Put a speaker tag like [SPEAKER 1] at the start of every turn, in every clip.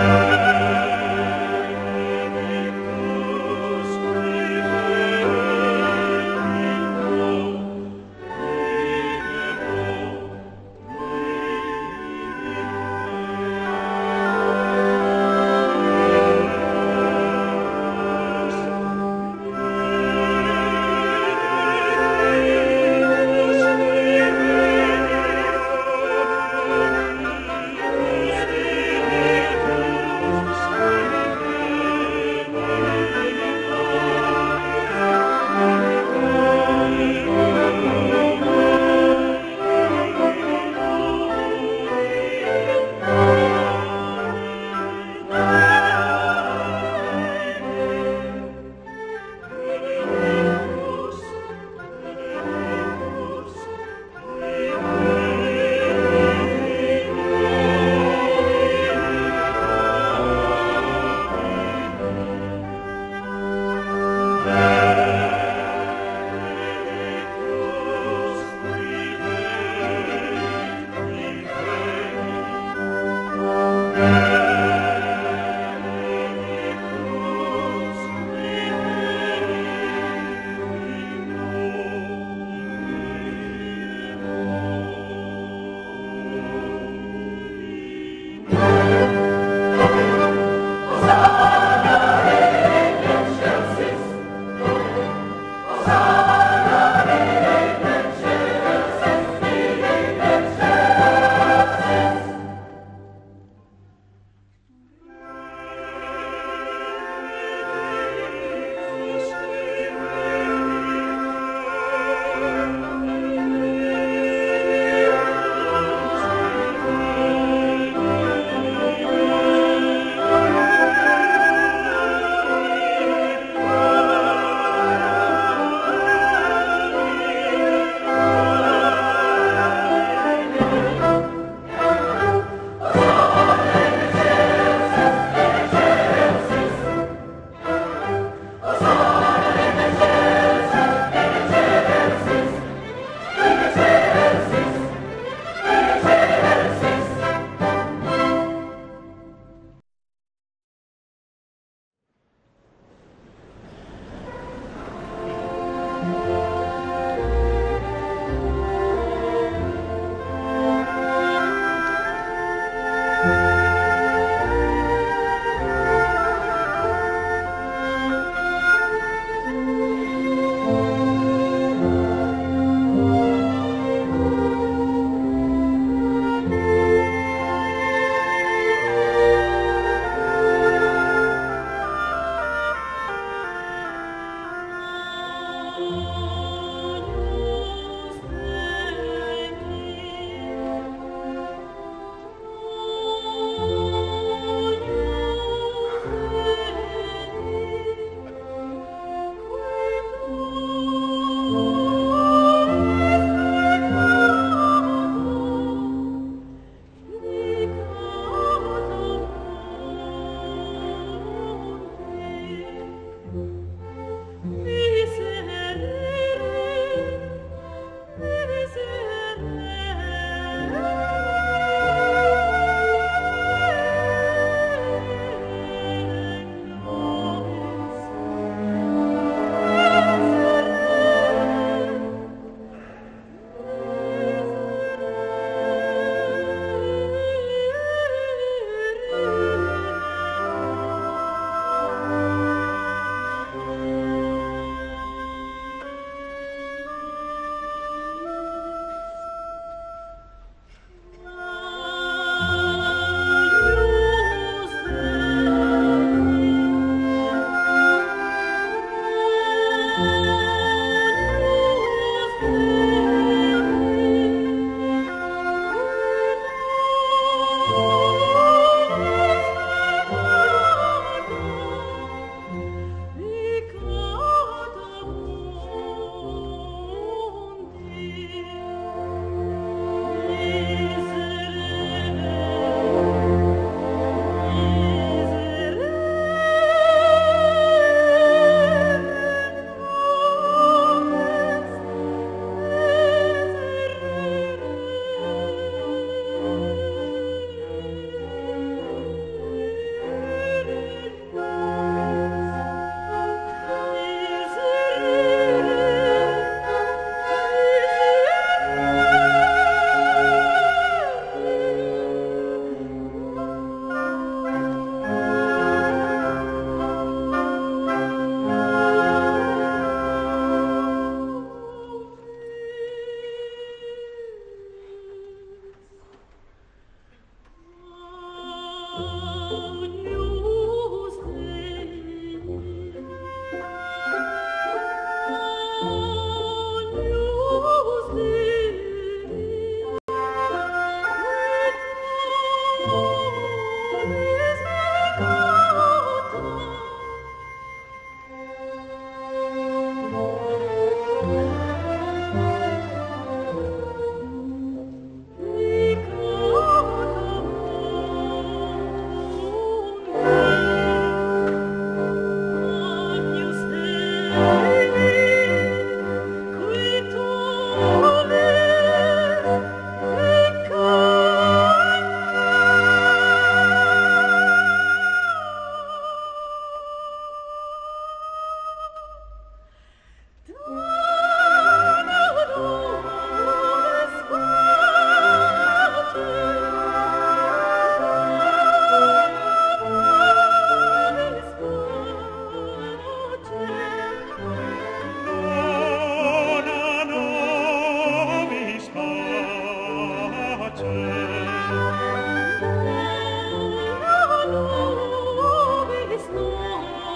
[SPEAKER 1] Thank you.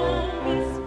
[SPEAKER 1] always